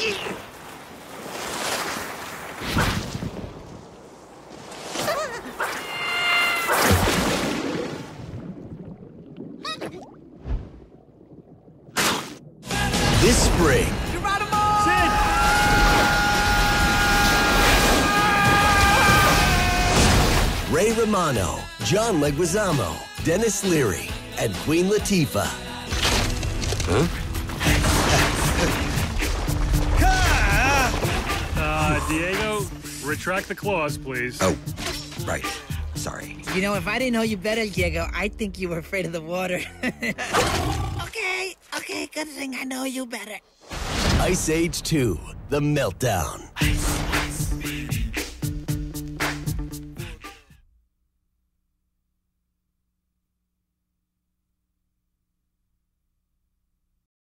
This spring, Ray Romano, John Leguizamo, Denis Leary, and Queen Latifah. Uh, retract the claws, please. Oh, right. Sorry. You know, if I didn't know you better, Diego, I think you were afraid of the water. okay, okay, good thing I know you better. Ice Age 2, The Meltdown.